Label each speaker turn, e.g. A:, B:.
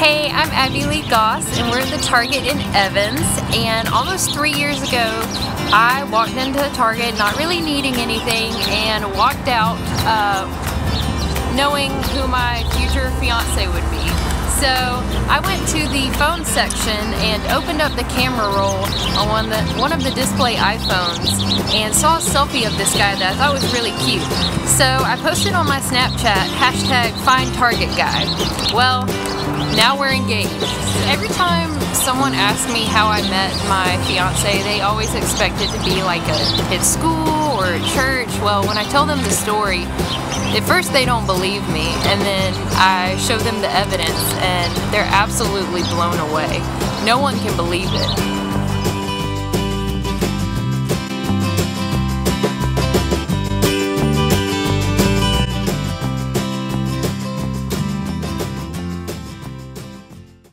A: Hey, I'm Abbie-Leigh Goss, and we're at the Target in Evans. And almost three years ago, I walked into the Target not really needing anything and walked out uh, knowing who my future fiance would be. So I went to the phone section and opened up the camera roll on one, the, one of the display iPhones and saw a selfie of this guy that I thought was really cute. So I posted on my Snapchat, hashtag find target guy. Well, now we're engaged. Every time someone asks me how I met my fiance, they always expect it to be like a, at school or at church. Well, when I tell them the story, at first they don't believe me and then I show them the evidence and they're absolutely blown away. No one can believe it.